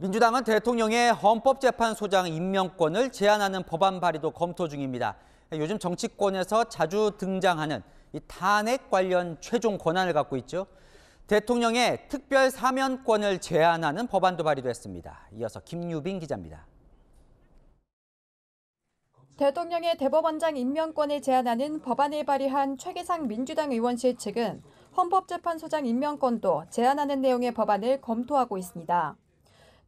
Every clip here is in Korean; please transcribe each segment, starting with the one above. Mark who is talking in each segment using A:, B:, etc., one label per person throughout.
A: 민주당은 대통령의 헌법재판소장 임명권을 제한하는 법안 발의도 검토 중입니다. 요즘 정치권에서 자주 등장하는 이 탄핵 관련 최종 권한을 갖고 있죠. 대통령의 특별 사면권을 제한하는 법안도 발의됐습니다. 이어서 김유빈 기자입니다.
B: 대통령의 대법원장 임명권을 제한하는 법안을 발의한 최기상 민주당 의원실 측은 헌법재판소장 임명권도 제한하는 내용의 법안을 검토하고 있습니다.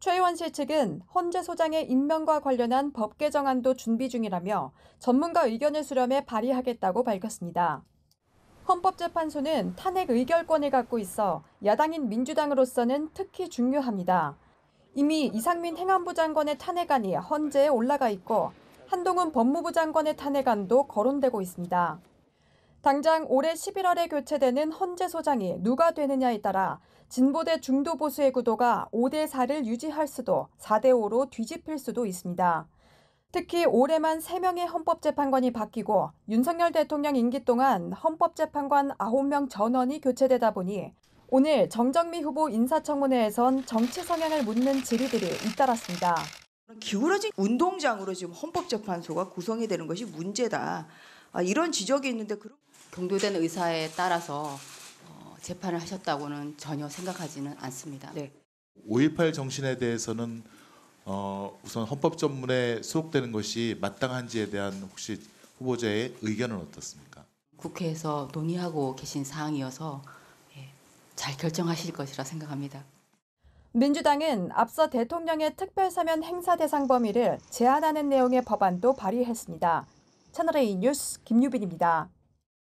B: 최 의원 실 측은 헌재 소장의 임명과 관련한 법 개정안도 준비 중이라며 전문가 의견을 수렴해 발의하겠다고 밝혔습니다. 헌법재판소는 탄핵 의결권을 갖고 있어 야당인 민주당으로서는 특히 중요합니다. 이미 이상민 행안부 장관의 탄핵안이 헌재에 올라가 있고 한동훈 법무부 장관의 탄핵안도 거론되고 있습니다. 당장 올해 11월에 교체되는 헌재 소장이 누가 되느냐에 따라 진보대 중도 보수의 구도가 5대 4를 유지할 수도 4대 5로 뒤집힐 수도 있습니다. 특히 올해만 3명의 헌법재판관이 바뀌고 윤석열 대통령 임기 동안 헌법재판관 9명 전원이 교체되다 보니 오늘 정정미 후보 인사청문회에선 정치 성향을 묻는 질의들이 잇따랐습니다.
C: 기울어진 운동장으로 지금 헌법재판소가 구성이 되는 것이 문제다. 아, 이런 지적이 있는데 그런
D: 경도된 의사에 따라서 어, 재판을 하셨다고는 전혀 생각하지는 않습니다.
C: 네.
E: 5.18 정신에 대해서는 어, 우선 헌법 전문에 수록되는 것이 마땅한지에 대한 혹시 후보자의 의견은 어떻습니까?
D: 국회에서 논의하고 계신 사항이어서 예, 잘 결정하실 것이라 생각합니다.
B: 민주당은 앞서 대통령의 특별사면 행사 대상 범위를 제한하는 내용의 법안도 발의했습니다. 채널A 뉴스 김유빈입니다.